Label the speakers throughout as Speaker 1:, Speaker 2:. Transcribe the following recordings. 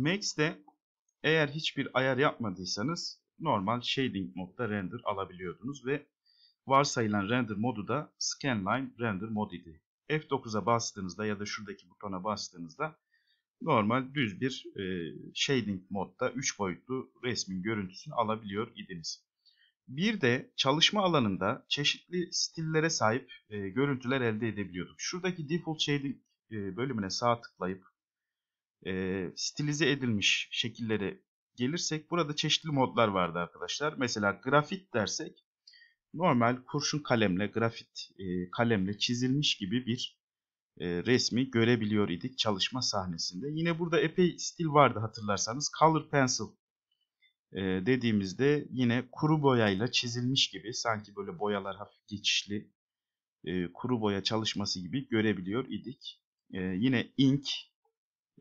Speaker 1: Max'te eğer hiçbir ayar yapmadıysanız normal shading modda render alabiliyordunuz ve varsayılan render modu da scanline render mod idi. F9'a bastığınızda ya da şuradaki butona bastığınızda normal düz bir e, shading modda 3 boyutlu resmin görüntüsünü alabiliyor idiniz. Bir de çalışma alanında çeşitli stillere sahip e, görüntüler elde edebiliyorduk. Şuradaki default shading e, bölümüne sağ tıklayıp e, stilize edilmiş şekillere gelirsek burada çeşitli modlar vardı arkadaşlar. Mesela grafit dersek normal kurşun kalemle, grafit e, kalemle çizilmiş gibi bir e, resmi görebiliyor idik çalışma sahnesinde. Yine burada epey stil vardı hatırlarsanız. Color Pencil e, dediğimizde yine kuru boyayla çizilmiş gibi sanki böyle boyalar hafif geçişli e, kuru boya çalışması gibi görebiliyor idik. E, yine ink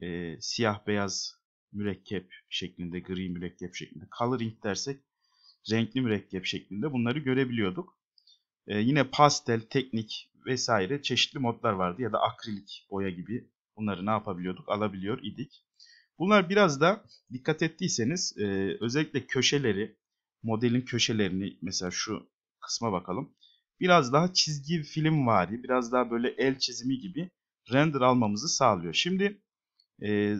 Speaker 1: e, siyah beyaz mürekkep şeklinde, gri mürekkep şeklinde. Color ink dersek renkli mürekkep şeklinde bunları görebiliyorduk. E, yine pastel, teknik vesaire çeşitli modlar vardı ya da akrilik boya gibi bunları ne yapabiliyorduk? Alabiliyor idik. Bunlar biraz da dikkat ettiyseniz e, özellikle köşeleri, modelin köşelerini mesela şu kısma bakalım. Biraz daha çizgi film vari, biraz daha böyle el çizimi gibi render almamızı sağlıyor. Şimdi e,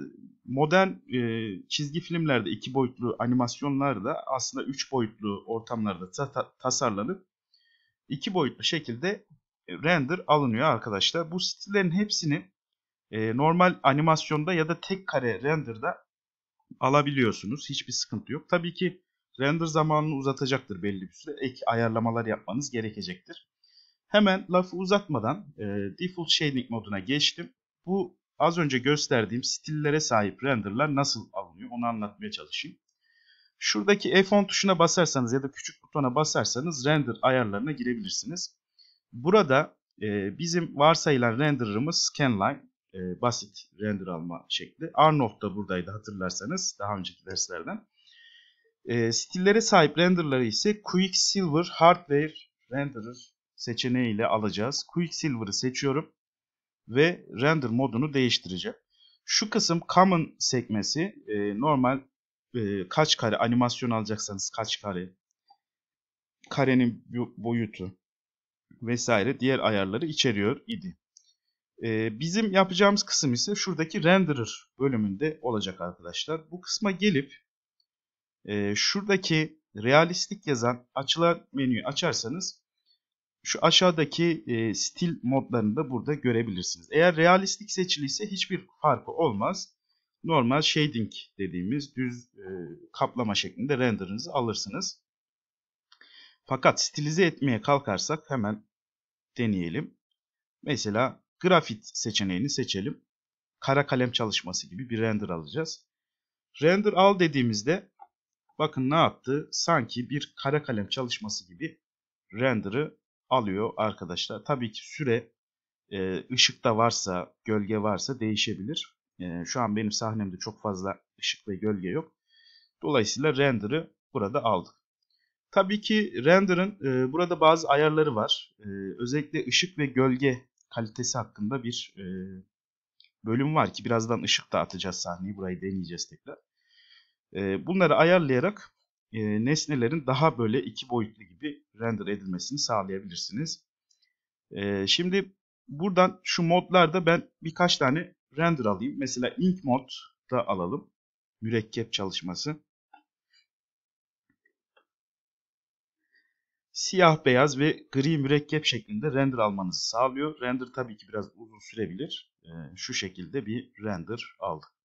Speaker 1: modern e, çizgi filmlerde iki boyutlu animasyonlarda aslında üç boyutlu ortamlarda ta ta tasarlanıp iki boyutlu şekilde render alınıyor arkadaşlar. Bu stillerin hepsini e, normal animasyonda ya da tek kare renderda alabiliyorsunuz. Hiçbir sıkıntı yok. Tabii ki render zamanını uzatacaktır belli bir süre. Ek ayarlamalar yapmanız gerekecektir. Hemen lafı uzatmadan e, Default Shading moduna geçtim. Bu az önce gösterdiğim stillere sahip renderlar nasıl alınıyor onu anlatmaya çalışayım. Şuradaki F10 tuşuna basarsanız ya da küçük butona basarsanız render ayarlarına girebilirsiniz. Burada e, bizim varsayılan renderımız scanline e, basit render alma şekli. Arnold da buradaydı hatırlarsanız daha önceki derslerden. E, stillere sahip renderları ise Quicksilver Hardware Renderer seçeneğiyle alacağız. Quicksilver'ı seçiyorum ve render modunu değiştireceğim. Şu kısım common sekmesi e, normal e, kaç kare animasyon alacaksanız kaç kare karenin boyutu vesaire diğer ayarları içeriyor idi. E, bizim yapacağımız kısım ise şuradaki renderer bölümünde olacak arkadaşlar. Bu kısma gelip e, şuradaki realistik yazan açılan menüyü açarsanız şu aşağıdaki e, stil modlarını da burada görebilirsiniz. Eğer realistik seçiliyse hiçbir farkı olmaz. Normal shading dediğimiz düz e, kaplama şeklinde renderınızı alırsınız. Fakat stilize etmeye kalkarsak hemen deneyelim. Mesela grafit seçeneğini seçelim. Kara kalem çalışması gibi bir render alacağız. Render al dediğimizde bakın ne yaptı? Sanki bir kara kalem çalışması gibi render'ı alıyor arkadaşlar. Tabii ki süre e, ışıkta varsa, gölge varsa değişebilir. E, şu an benim sahnemde çok fazla ışık ve gölge yok. Dolayısıyla render'ı burada aldık. Tabii ki render'ın e, burada bazı ayarları var. E, özellikle ışık ve gölge kalitesi hakkında bir e, bölüm var ki birazdan ışık da atacağız sahneyi. Burayı deneyeceğiz tekrar. E, bunları ayarlayarak e, nesnelerin daha böyle iki boyutlu gibi render edilmesini sağlayabilirsiniz. E, şimdi buradan şu modlarda ben birkaç tane render alayım. Mesela ink mod da alalım. Mürekkep çalışması. Siyah beyaz ve gri mürekkep şeklinde render almanızı sağlıyor. Render tabii ki biraz uzun sürebilir. E, şu şekilde bir render aldık.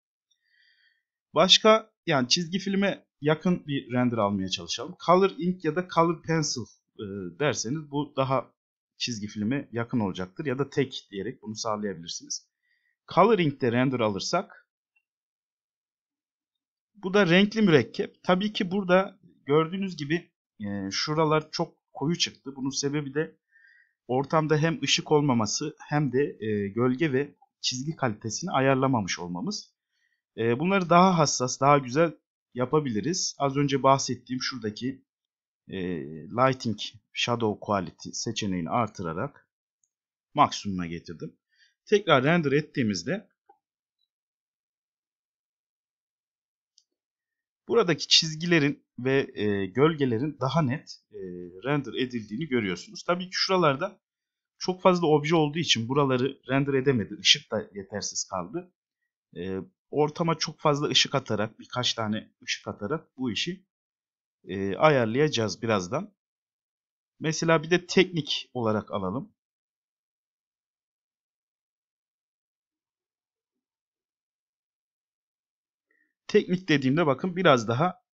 Speaker 1: Başka yani çizgi filme yakın bir render almaya çalışalım. Color Ink ya da Color Pencil e, derseniz bu daha çizgi filme yakın olacaktır. Ya da tek diyerek bunu sağlayabilirsiniz. Color Ink'te render alırsak bu da renkli mürekkep. Tabii ki burada gördüğünüz gibi e, şuralar çok koyu çıktı. Bunun sebebi de ortamda hem ışık olmaması hem de e, gölge ve çizgi kalitesini ayarlamamış olmamız. E, bunları daha hassas, daha güzel yapabiliriz. Az önce bahsettiğim şuradaki e, Lighting Shadow Quality seçeneğini artırarak maksimuma getirdim. Tekrar render ettiğimizde Buradaki çizgilerin ve e, gölgelerin daha net e, render edildiğini görüyorsunuz. Tabii ki şuralarda çok fazla obje olduğu için buraları render edemedi. Işık da yetersiz kaldı. E, ortama çok fazla ışık atarak, birkaç tane ışık atarak bu işi e, ayarlayacağız birazdan. Mesela bir de teknik olarak alalım. Teknik dediğimde bakın biraz daha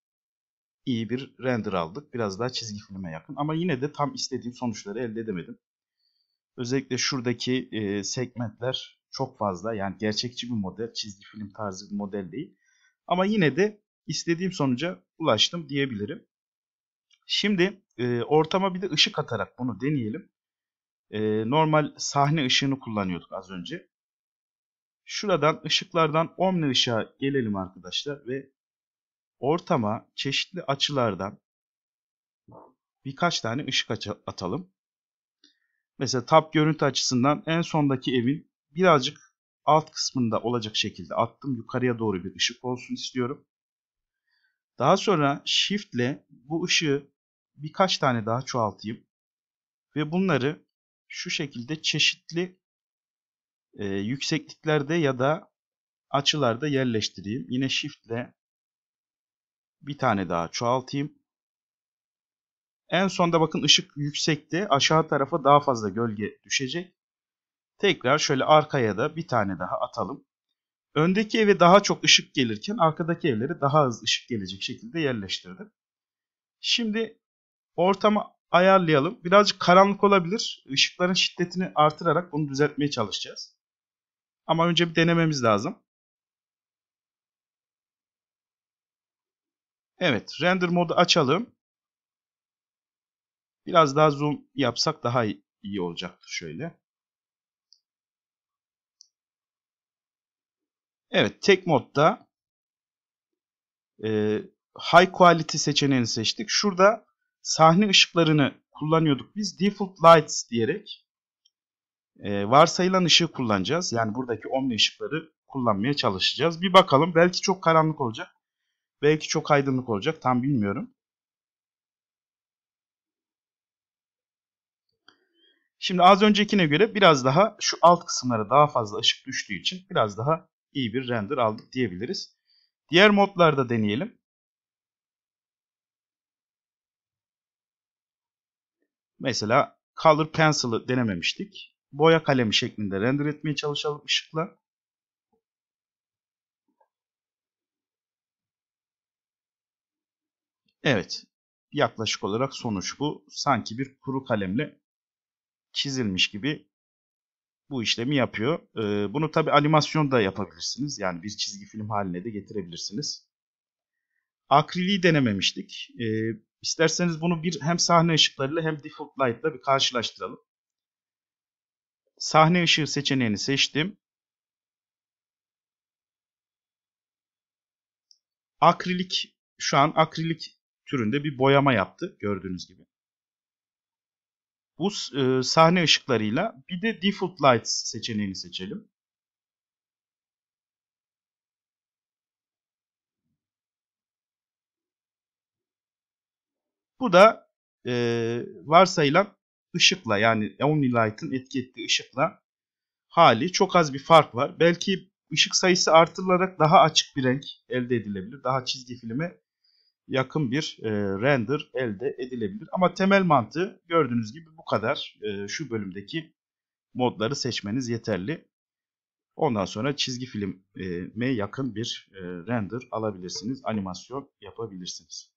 Speaker 1: iyi bir render aldık. Biraz daha çizgi filme yakın. Ama yine de tam istediğim sonuçları elde edemedim. Özellikle şuradaki e, segmentler çok fazla. Yani gerçekçi bir model. Çizgi film tarzı bir model değil. Ama yine de istediğim sonuca ulaştım diyebilirim. Şimdi e, ortama bir de ışık atarak bunu deneyelim. E, normal sahne ışığını kullanıyorduk az önce. Şuradan ışıklardan omni ışığa gelelim arkadaşlar ve ortama çeşitli açılardan birkaç tane ışık atalım. Mesela tab görüntü açısından en sondaki evin birazcık alt kısmında olacak şekilde attım. Yukarıya doğru bir ışık olsun istiyorum. Daha sonra Shift ile bu ışığı birkaç tane daha çoğaltayım. Ve bunları şu şekilde çeşitli e, yüksekliklerde ya da açılarda yerleştireyim. Yine Shift ile bir tane daha çoğaltayım. En sonda bakın ışık yüksekte. Aşağı tarafa daha fazla gölge düşecek. Tekrar şöyle arkaya da bir tane daha atalım. Öndeki eve daha çok ışık gelirken arkadaki evlere daha az ışık gelecek şekilde yerleştirdim. Şimdi ortamı ayarlayalım. Birazcık karanlık olabilir. Işıkların şiddetini artırarak bunu düzeltmeye çalışacağız. Ama önce bir denememiz lazım. Evet, render modu açalım. Biraz daha zoom yapsak daha iyi olacaktır şöyle. Evet, tek modda e, high quality seçeneğini seçtik. Şurada sahne ışıklarını kullanıyorduk biz. Default lights diyerek e, varsayılan ışığı kullanacağız. Yani buradaki omni ışıkları kullanmaya çalışacağız. Bir bakalım. Belki çok karanlık olacak. Belki çok aydınlık olacak. Tam bilmiyorum. Şimdi az öncekine göre biraz daha şu alt kısımlara daha fazla ışık düştüğü için biraz daha iyi bir render aldık diyebiliriz. Diğer modlarda deneyelim. Mesela Color Pencil'ı denememiştik. Boya kalemi şeklinde render etmeye çalışalım ışıkla. Evet. Yaklaşık olarak sonuç bu. Sanki bir kuru kalemle çizilmiş gibi bu işlemi yapıyor. Ee, bunu tabi animasyon da yapabilirsiniz. Yani bir çizgi film haline de getirebilirsiniz. Akriliği denememiştik. Ee, isterseniz bunu bir hem sahne ışıklarıyla hem default light ile bir karşılaştıralım. Sahne ışığı seçeneğini seçtim. Akrilik şu an akrilik türünde bir boyama yaptı gördüğünüz gibi. Bu e, sahne ışıklarıyla bir de Default Lights seçeneğini seçelim. Bu da e, varsayılan ışıkla yani Omnilight'ın etki ettiği ışıkla hali çok az bir fark var. Belki ışık sayısı artırılarak daha açık bir renk elde edilebilir. Daha çizgi filme yakın bir e, render elde edilebilir. Ama temel mantığı gördüğünüz gibi bu kadar. E, şu bölümdeki modları seçmeniz yeterli. Ondan sonra çizgi filme yakın bir e, render alabilirsiniz. Animasyon yapabilirsiniz.